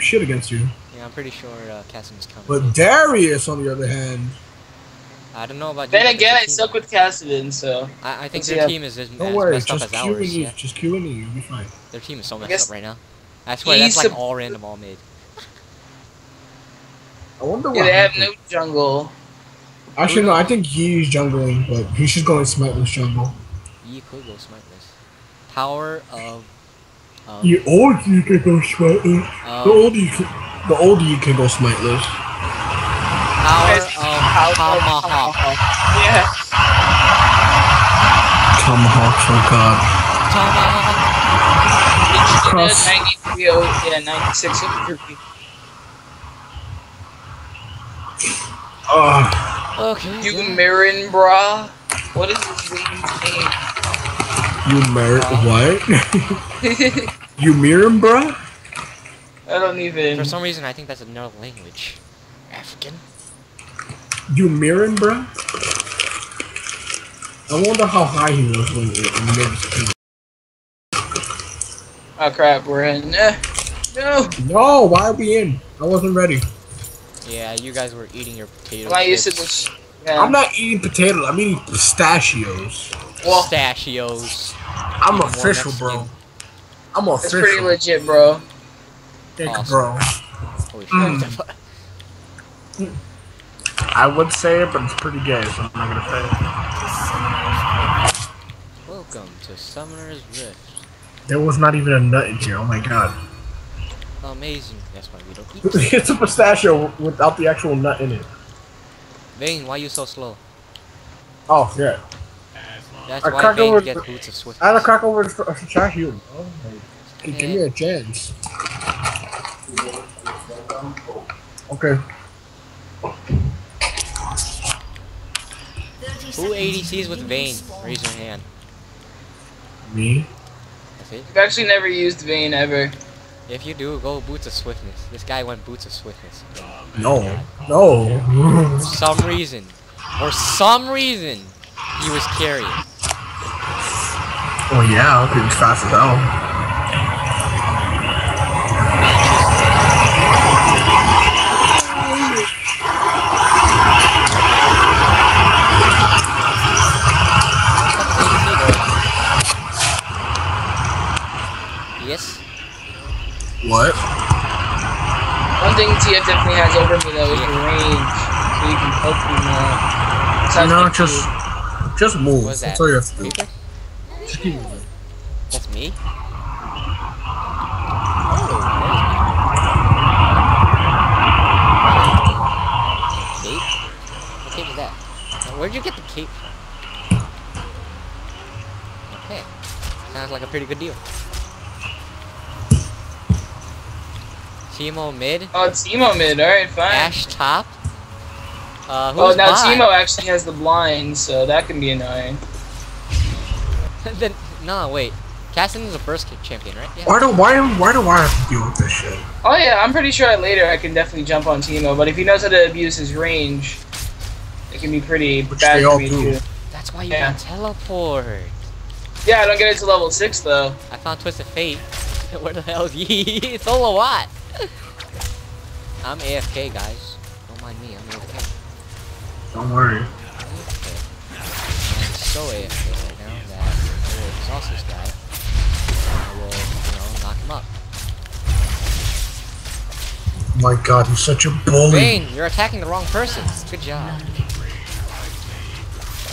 shit against you. Yeah, I'm pretty sure uh, Cassidy's coming. But Darius, on the other hand, I don't know about you. Then but again, I suck with Cassidy, so I, I think their see team is as, don't as worry, messed up just as Q and ours. E, Yeah. just Q and E, you'll be fine. Their team is so messed up right now. I swear that's like all random, all mid. I wonder yeah, what. they have happened. no jungle. Actually, no, I think he's jungling, but he's just going smiteless jungle. Ye could go smiteless. Power of. Of The old you can go smiteless. of- The old you can, the old you can go smiteless. Tower Guys, um, of how- Tomahawk. Yeah. Tomahawk, oh god. Tomahawk. Cross. 93, oh, yeah, 96. Ugh. Okay. You yeah. Mirren, brah. What is his name? You merit uh, what? you Miram, bruh? I don't even. For some reason, I think that's another language. African. You Miram, bruh? I wonder how high he was when when he made his. Oh crap, we're in. Uh, no. No, why are we in? I wasn't ready. Yeah, you guys were eating your potatoes. I'm not used this. Yeah. I'm not eating potatoes. I'm eating pistachios. Well, Pistachios. I'm More official, bro. Mexican. I'm it's pretty legit, bro. Thick, Awesome. bro. Mm. I would say it, but it's pretty gay, so I'm not gonna say it. Welcome to Summoner's Rift. There was not even a nut in here. Oh my god. Amazing. That's why we don't eat. it's a pistachio without the actual nut in it. Vayne, why you so slow? Oh yeah. That's I why crack Vayne over gets the- boots of swift. I had a crack over the pistachio. Oh, my- give me a chance. Okay. Who ADCs with Vayne? Raise your hand. Me? That's it. I've actually never used Vayne ever. If you do, go boots of swiftness. This guy went boots of swiftness. No. No. For some reason, for some reason, he was carrying. Oh yeah, okay, it's fast as hell. Yes. What? One thing TF definitely has over me though is the range. So you can poke me more. Besides No, just just move. That's all you have to do. Reaper? Just. That's me. Oh, cape? What cape is that? Where'd you get the cape from? Okay. Sounds like a pretty good deal. Teemo mid. Oh, it's Emo mid. Alright, fine. Ash top. Uh, oh, now bot? Teemo actually has the blind, so that can be annoying. then, no, wait. Cassian is a burst kick champion, right? Yeah. Why do why why do I have to deal with this shit? Oh yeah, I'm pretty sure later I can definitely jump on Teemo, but if he knows how to abuse his range, it can be pretty Which bad they for me do. too. That's why you Yeah. can teleport. Yeah, I don't get it to level six though. I found Twisted Fate. Where the hell is he? Solo what? I'm AFK, guys. Don't mind me, I'm AFK. Don't worry. I'm AFK. I'm so AFK exhaust this guy. I will, you know, knock him up. My god, he's such a bully. Bane, you're attacking the wrong person. Good job.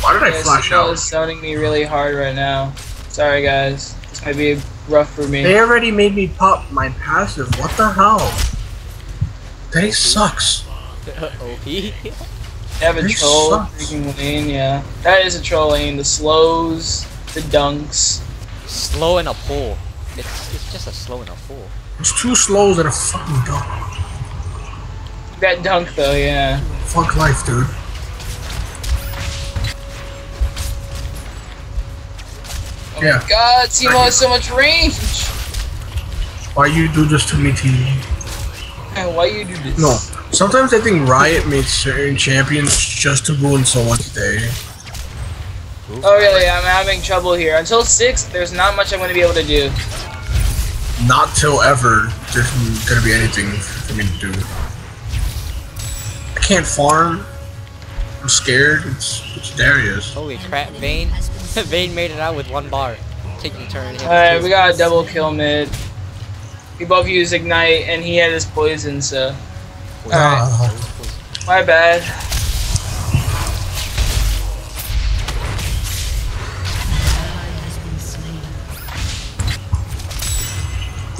Why did I flash out? is sounding me really hard right now. Sorry guys, this might be rough for me. They already made me pop my passive. What the hell? They sucks. They OP. have a This troll sucks. freaking lane, yeah. That is a troll lane. The slows, the dunks. slow in a pool. It's, it's just a slow in a pool. There's two slows and a fucking dunk. That dunk though, yeah. Fuck life, dude. Oh Yeah. my god, Teemo has so much range! Why you do this to me, team? Man, Why you do this? No. Sometimes I think Riot made certain champions just to ruin someone's day. Oh really, I'm having trouble here. Until 6, there's not much I'm going to be able to do. Not till ever. there's gonna be anything for me to do. I can't farm. I'm scared. It's it's Darius. Holy crap, Vayne. Vayne made it out with one bar. Taking turn. Alright, we got a double kill mid. We both used ignite, and he had his poison, so Alright. Ah, my bad.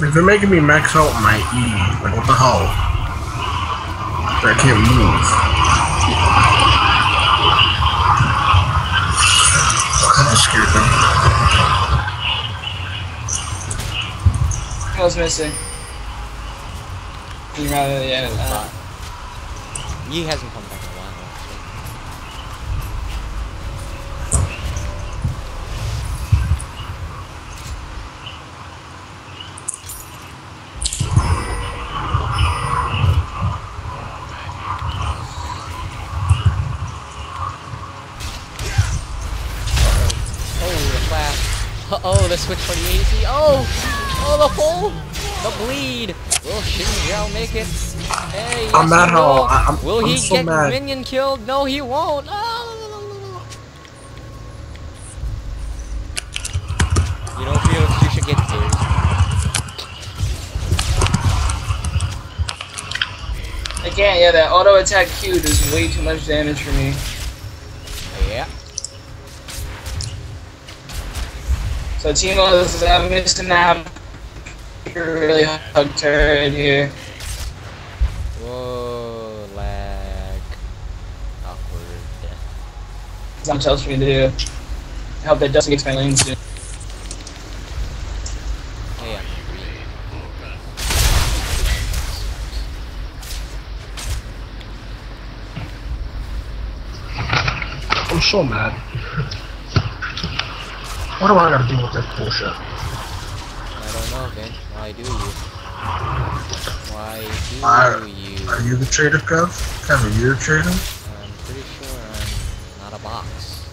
If they're making me max out my E, like what the hell? I can't move. That just scared me. What was missing? You rather, yeah. Uh, Yi hasn't come back in a while, actually. Oh, the flash. Uh-oh, the switch for the AC. Oh! Oh, the pull! The bleed! Will Xin Zhao make it? Hey, yes, I'm mad he how- will. I- I'm- Will I'm he so get mad. minion killed? No, he won't. Oh. You don't feel you should get tears. again, yeah, that auto attack Q does way too much damage for me. So Teemo is I'm missing out. Really hug turret here. Whoa, lag. Awkward. There's not much else for me to do. I hope that doesn't get my lane soon. Hey, I'm so mad. What do I gotta do with this bullshit? I don't know, Vin. Why do you? Why do Are- you? Are you the trader, Kev? Kev, are you the trader? I'm pretty sure I'm not a box.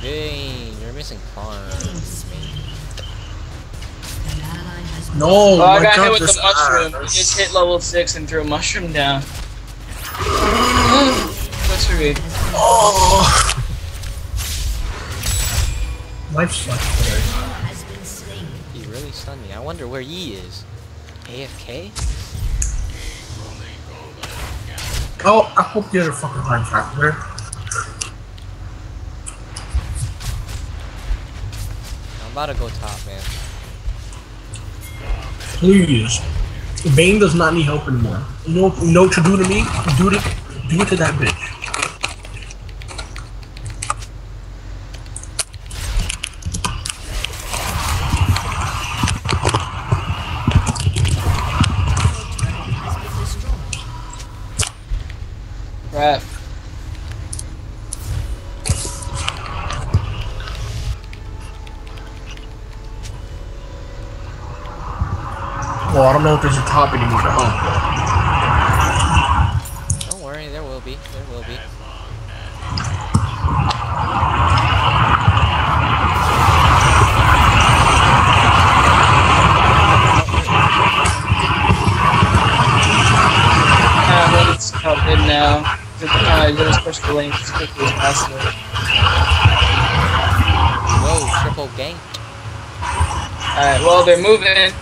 Vin, you're missing farms, man. No, Oh, I my got hit with the mushroom. He just hit level 6 and threw a mushroom down. What's for me? Oh. Life sucks today. He really stunned me. I wonder where Yi is. AFK? Oh, I hope the other fucking time factor. I'm about to go top, man. Please. Bane does not need help anymore. No, no you do to me? Do it, do it to that bitch. Know if there's a top anymore to help. Don't worry, there will be. There will be. Uh, but it's caught in now. Just, uh, just push the lane as quickly as possible. Whoa, triple gank. Alright, well, they're moving.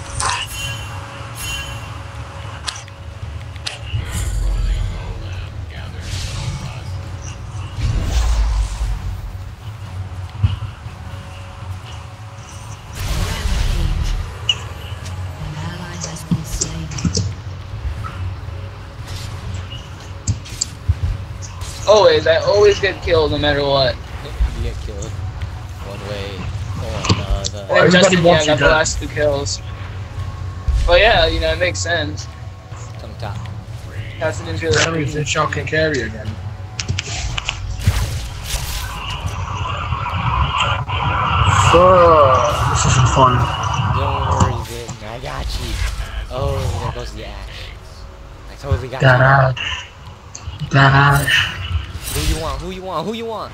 Always, I always get killed no matter what. you get killed. One way or another. Well, And then everybody Justin, yeah, wants you got the last two kills. But yeah, you know, it makes sense. Come top. Justin didn't really That means that y'all can carry again. Fuck. This isn't fun. Don't worry, Vin. I got you. Oh, there goes the ash. I totally got Got you. out. Dash. Who you want? Who you want? Who you want?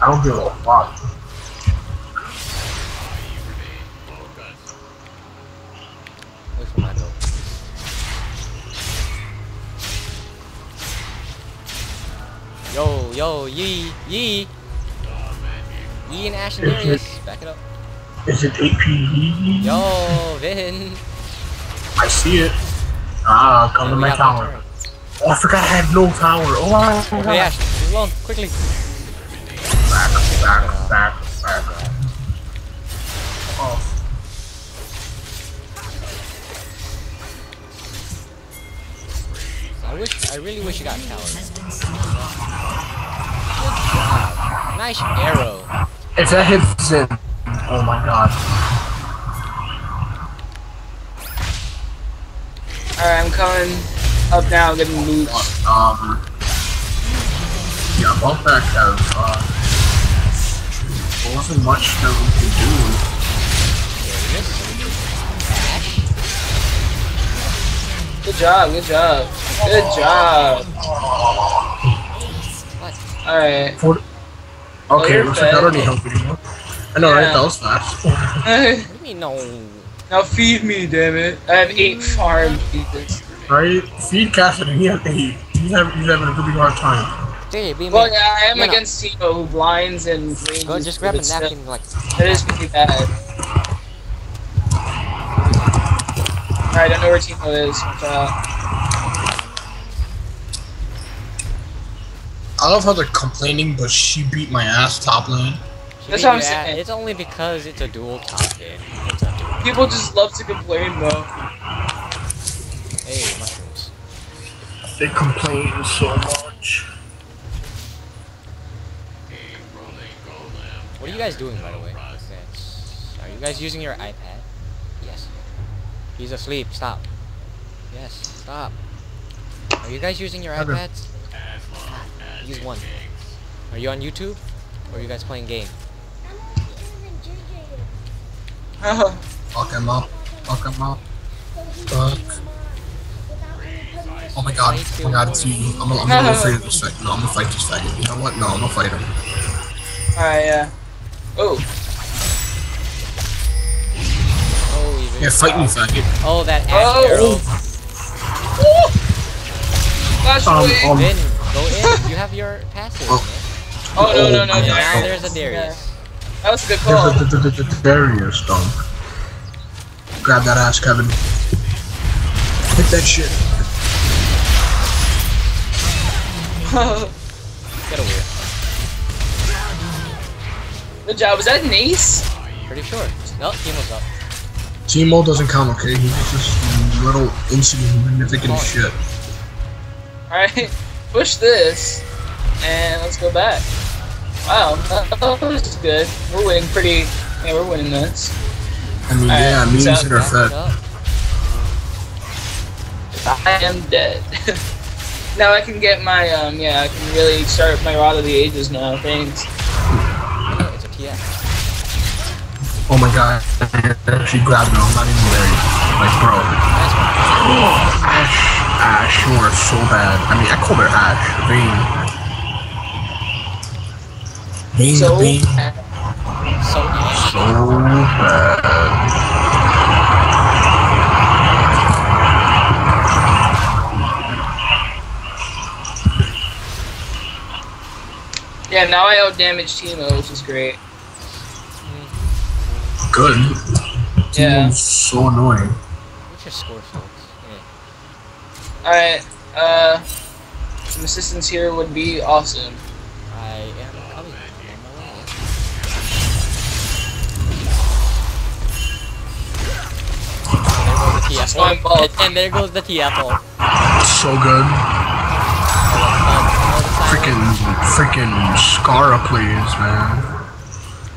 I don't give a fuck. Wait for Mando. Yo, yo, Yee, Yee. Yee and Ash and Darius. Back it up. Is it APE? Yo, Vin. I see it. Ah, come to my tower. Oh, I forgot I had no tower. Oh, forgot. Ash, move along, quickly. Back, back, back, back. Oh. I wish, I really wish you got tower. Nice arrow. If that hits in, oh my god. Alright, I'm coming up now, getting loot. Um. Yeah, bump back have, uh. There wasn't much that we could do. Good job, good job. Good job. What? Alright. For, Oh, okay, you're looks like I fed. don't need help anymore. I know, right? Yeah. That was fast. What do you mean no? now feed me, damn it. I have eight farm pieces. Right? Feed Cassidy, he has eight. He's having, he's having a really hard time. Hey, be Well, yeah, I am No, no. against Tito who blinds and ranges. Go, just grab a but still, napkin, like. That is pretty bad. Alright, I don't know where Tito is. But, uh, I love how they're complaining, but she beat my ass top lane. She That's what I'm saying. It's only because it's a dual top game. It's a dual. people just love to complain though. They complain so much. What are you guys doing, by the way? Are you guys using your iPad? Yes. He's asleep. Stop. Yes. Stop. Are you guys using your Okay. iPads? Use one. Are you on YouTube? Or are you guys playing game? Uh-huh. Fuck him up. Fuck him up. Fuck. Oh my god. Oh my god, it's you. I'm gonna, I'm gonna go fight this fight. No, I'm gonna fight this fight. You know what? No, I'm gonna fight him. Alright, yeah. Oh, Oh, he's Yeah, fight me, faggot. Oh, that ash Oh. arrow. flash Um, um, Vin, go in. You have your passive. Oh. man. oh, no, no, no, Oh, no. Now yeah. there's a Darius. That was a good call. There's a- there's a- there's a Darius dunk. Grab that ass, Kevin. Hit that shit. Get over here. good job. Was that an ace? Pretty sure. No, Teemo's up. Teemo doesn't count, okay? He's just little insignificant shit. Alright, push this. And let's go back. Wow, that, that was good. We're winning pretty. Yeah, we're winning this. I mean, Alright, yeah, me so- and Sid are fed. I am dead. now I can get my, um, yeah, I can really start my Rod of the Ages now. Thanks. It's a TF. Oh my god. She grabbed him. I'm not even there. Like, bro. Nice. Ash. Ash, you are so bad. I mean, I call her Ash. Vayne. Vayne So, the Vayne. So ash. So bad. Yeah, now I out damage Teemo, which is great. Good. Yeah. Teemo's so annoying. What's your score, folks? Yeah. Alright, uh, some assistance here would be awesome. I am coming. I'm on my way. There goes the Slime ball. TFO. And, and there goes the TFO. So good. Freaking, freaking Scara plays, man.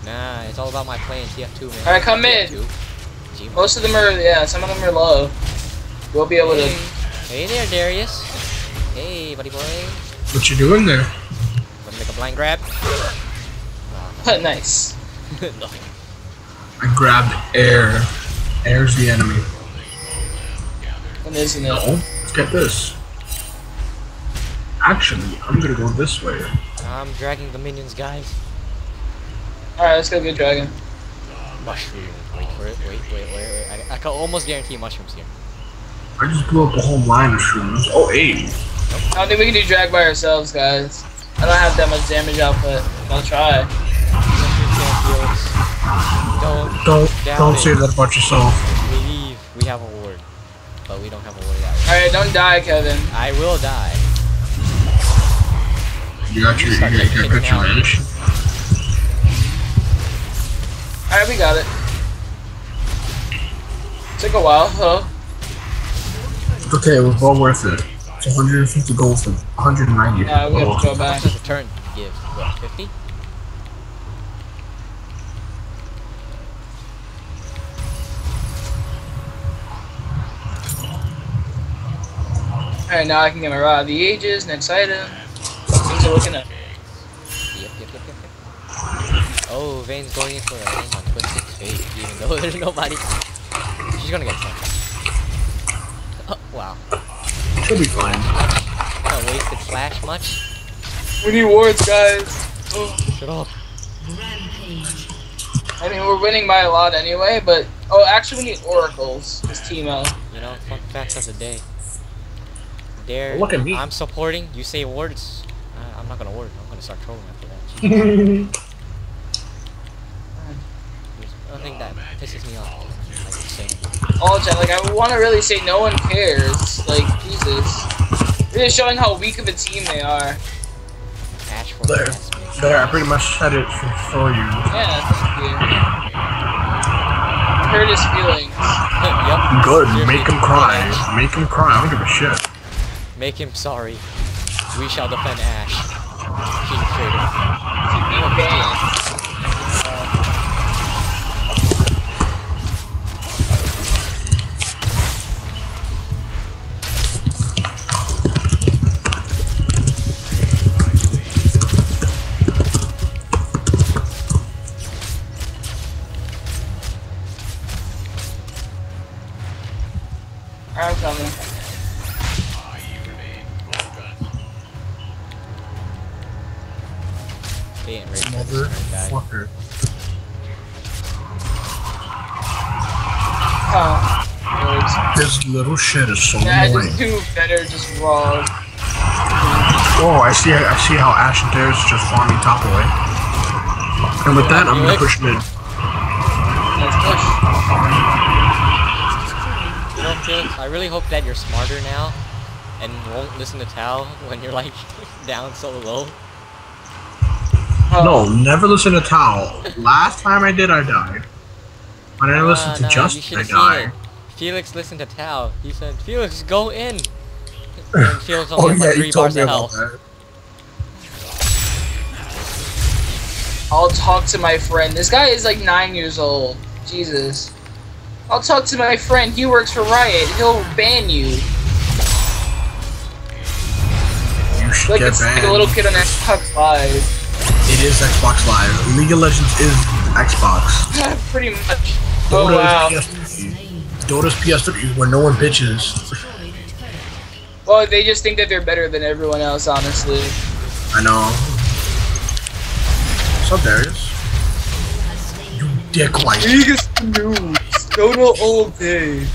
Nah, it's all about my play in TF2, man. Alright, come in. TF2. Gee, Most of them are, yeah, some of them are low. We'll be able Hey. to. hey there, Darius. Hey, buddy boy. What you doing there? Wanna make a blind grab? nice. Nothing. I grabbed air. Air's the enemy. When isn't it? No. Get this. Actually, I'm gonna go this way. I'm dragging the minions, guys. Alright, let's go get dragon. Uh, mushroom. Wait for it. Wait, wait, wait, wait. I, I can almost guarantee mushrooms here. I just blew up a whole line of shrooms. Oh, eight. I don't think we can do drag by ourselves, guys. I don't have that much damage output. I'll try. Don't Don't don't it. say that about yourself. believe we have a ward, but we don't have a ward that way. Alright, don't die, Kevin. I will die. You got your you Start got, you taking got your out. vanish. Alright, we got it. Took a while, huh? Okay. It was well worth it. It's 150 gold for 190. Yeah, we have to go How back. much does turn give? What, 50? Alright, now I can get my Rod of the Ages, next item. Things are looking up. Yep, yep, yep, yep, yep. Oh, Vayne's going in for a lane on Twisted Fate, even though there's nobody. She's gonna get something. Oh, wow. Should be fine. Not wasted flash much. We need wards, guys. Oh. Shut up. I mean, we're winning by a lot anyway, but... Oh, actually, we need oracles. It's Teemo. You know, fun facts of the day. There, Look at me. I'm supporting. You say words. I'm not gonna word. I'm gonna start trolling after that. There's nothing that pisses me off. Like saying, All chat, like, I want to really say no one cares. Like, Jesus. Really showing how weak of a team they are. Ash for There. There, I pretty much said it for, for you. Yeah, thank you. Hurt his feelings. yep. Good. Seriously, Make him cry. Make him cry. I don't give a shit. Make him sorry. We shall defend Ash. King traitor. Keep shit is so Yeah, annoying. just do better, just raw. Oh, I see. I see how Ash and Darius just farming top away. And with that, I'm gonna push mid. Let's push. You know, Felix, I really hope that you're smarter now and won't listen to Tao when you're like down so low. Huh. No, never listen to Tao. Last time I did, I died. When I listened Uh, to nah, you Justin, I should've died. It. Felix listened to Tal. He said, Felix, go in. And Felix Oh only had yeah, three you told bars me of about health. that. I'll talk to my friend. This guy is like nine years old. Jesus. I'll talk to my friend. He works for Riot. He'll ban you. You should Like get it's like a little kid on Xbox Live. It is Xbox Live. League of Legends is Xbox. Pretty much. Oh Dota wow. Is PS3. Dota's PS3 where no one bitches. Well, they just think that they're better than everyone else, honestly. I know. What's up, Darius? You dick white. Biggest news. Dota all day.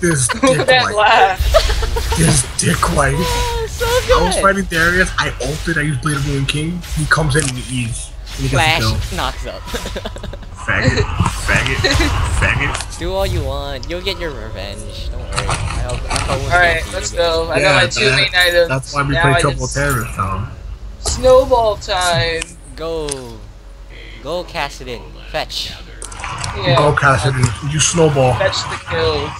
This Look at dick that laugh. This dick white. Oh, so I was fighting Darius. I ulted. I used Blade of Ruin King. He comes in and he eats. He gets the. Flash knocks up. Faggot. Faggot. Faggot. Do all you want. You'll get your revenge. Don't worry. I'll, I'll Alright, let's go. I got my two that- main items. That's why we Now play I Trouble just- Terrorist, Tom. Snowball time. Go. Go cast it in. Fetch. Yeah. Go, Cassidy. You snowball. Fetch the kill.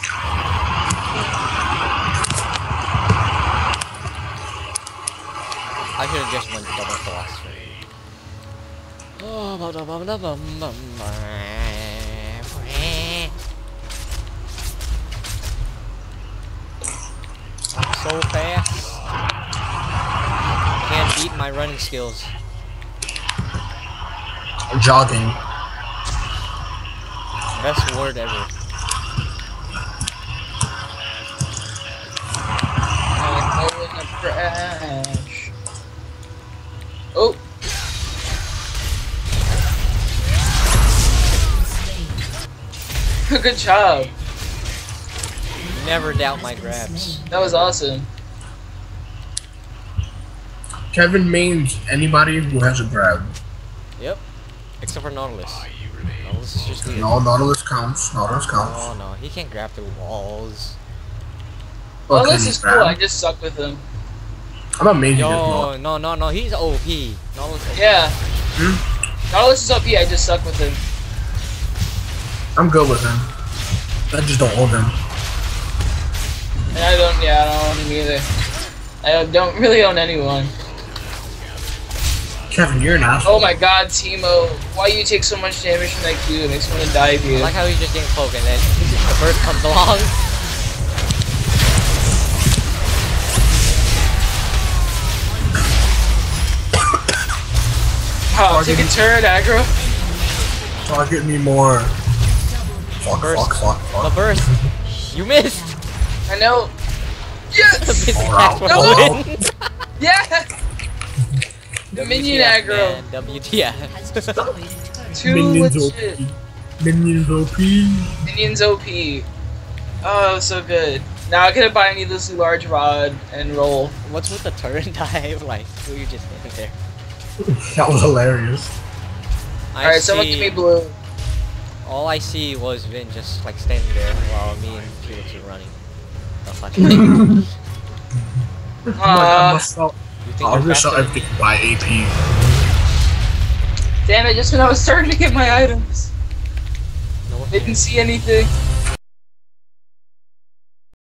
I should have just went to double philosopher. Oh. So fast. Can't beat my running skills. Jogging. Best word ever. good job. Never doubt my grabs. That was awesome. Kevin mains anybody who has a grab. Yep. Except for Nautilus. Nautilus is just weird. No, Nautilus counts. Nautilus counts. Oh no, he can't grab through walls. Well, can this he is cool. I just suck with him. I'm not maining Yo, Yo. no, no, no, he's OP. Nautilus OP. Yeah. Hmm? Nautilus is OP. I just suck with him. I'm good with him. I just don't hold him. And I don't. Yeah, I don't own him either. I don't really own anyone. Kevin, you're an asshole. Oh my God, Teemo! Why you take so much damage from that Q? It makes me want to dive I you. like how he's just didn't poke and then the bird comes along. Wow, take a turret, aggro. Target me more. Fuck, Burst. fuck, fuck, The fuck. burst. You missed. I know. Yes. Basic Alright. No. the win. yeah. The minion aggro. man, WTF. Too Minions legit. OP. Minions OP. Minions OP. Oh, so good. Now I could buy a needlessly large rod and roll. What's with the turret dive? Like, who you just standing there? That was hilarious. Alright, someone see- give me blue. All I see was Vin just like standing there while me and Felix were running. The I'm like, I Uh, must sell, think I'm you're gonna sell everything by AP. damn it, just when I was starting to get my items. me? No one Didn't see anything.